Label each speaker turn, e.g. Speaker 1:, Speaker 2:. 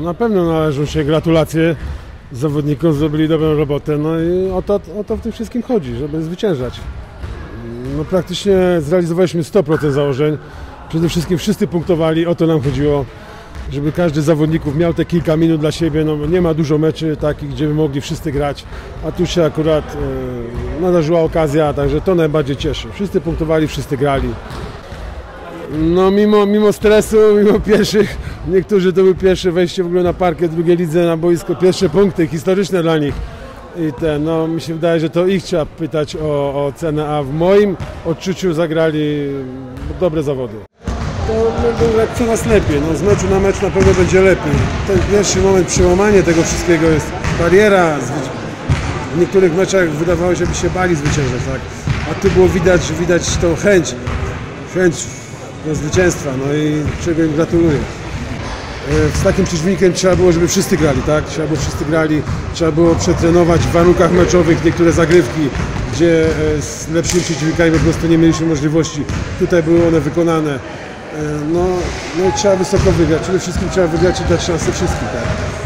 Speaker 1: na pewno należą się gratulacje. Zawodnikom zrobili dobrą robotę, no i o to, o to w tym wszystkim chodzi, żeby zwyciężać. No praktycznie zrealizowaliśmy 100% założeń. Przede wszystkim wszyscy punktowali, o to nam chodziło, żeby każdy z zawodników miał te kilka minut dla siebie. No, nie ma dużo meczy takich, gdzie by mogli wszyscy grać, a tu się akurat e, nadarzyła okazja, także to najbardziej cieszy. Wszyscy punktowali, wszyscy grali. No mimo, mimo stresu, mimo pierwszych, niektórzy to był pierwsze wejście w ogóle na parkę drugiej lidze na boisko, pierwsze punkty historyczne dla nich. I te, no mi się wydaje, że to ich trzeba pytać o, o cenę, a w moim odczuciu zagrali dobre zawody. To no, jak coraz lepiej, no, z meczu na mecz na pewno będzie lepiej. Ten pierwszy moment przełamanie tego wszystkiego jest bariera. W niektórych meczach wydawało się, by się bali zwyciężać, tak? a tu było widać, widać tą chęć, chęć do zwycięstwa, no i czego im gratuluję. E, Z takim przeciwnikiem trzeba było, żeby wszyscy grali, tak? Trzeba było wszyscy grali, trzeba było przetrenować w warunkach meczowych niektóre zagrywki, gdzie e, z lepszymi przeciwnikami po prostu nie mieliśmy możliwości. Tutaj były one wykonane. E, No, no i trzeba wysoko wygrać. Przede wszystkim trzeba wygrać i dać szansę wszystkim, tak?